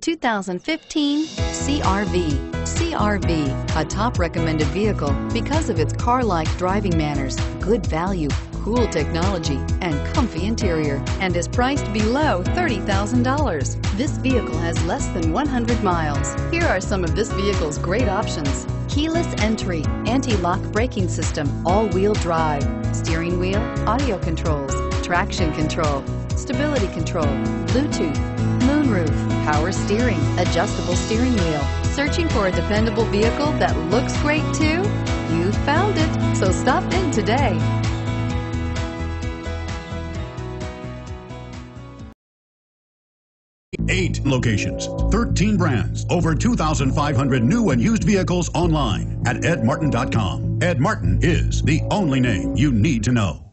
2015 CRV. CRV, a top recommended vehicle because of its car-like driving manners, good value, cool technology, and comfy interior, and is priced below $30,000. This vehicle has less than 100 miles. Here are some of this vehicle's great options. Keyless entry, anti-lock braking system, all-wheel drive, steering wheel, audio controls, traction control, stability control, Bluetooth, moonroof, power steering, adjustable steering wheel. Searching for a dependable vehicle that looks great too? You found it, so stop in today. Eight locations, 13 brands, over 2,500 new and used vehicles online at edmartin.com. Ed Martin is the only name you need to know.